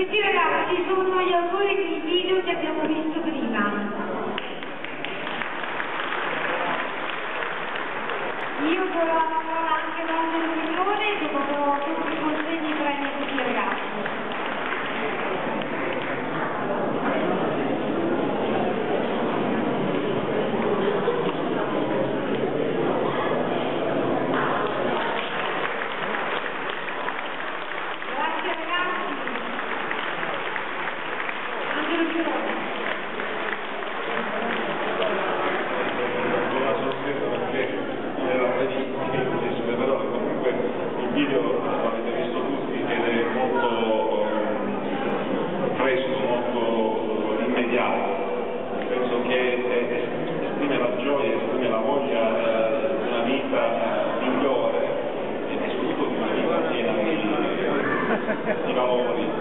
Questi ragazzi sono gli autori dei video che abbiamo visto prima. Io però you know,